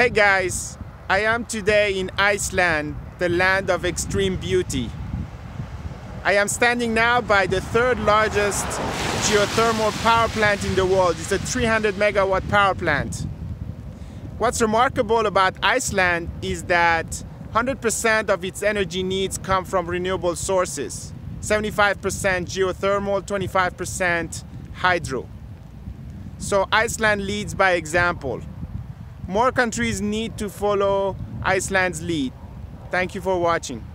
Hey guys, I am today in Iceland, the land of extreme beauty. I am standing now by the third largest geothermal power plant in the world. It's a 300 megawatt power plant. What's remarkable about Iceland is that 100% of its energy needs come from renewable sources. 75% geothermal, 25% hydro. So Iceland leads by example. More countries need to follow Iceland's lead. Thank you for watching.